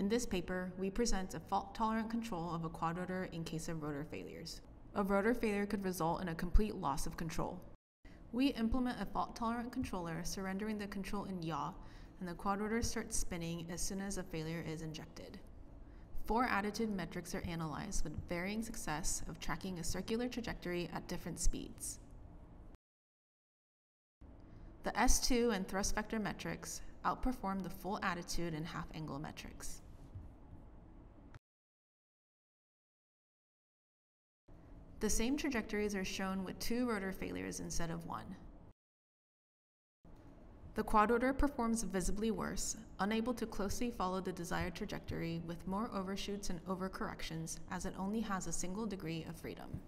In this paper, we present a fault-tolerant control of a quadrotor in case of rotor failures. A rotor failure could result in a complete loss of control. We implement a fault-tolerant controller, surrendering the control in yaw, and the quadrotor starts spinning as soon as a failure is injected. Four attitude metrics are analyzed with varying success of tracking a circular trajectory at different speeds. The S2 and thrust vector metrics outperform the full attitude and half angle metrics. The same trajectories are shown with two rotor failures instead of one. The quadrotor performs visibly worse, unable to closely follow the desired trajectory with more overshoots and overcorrections as it only has a single degree of freedom.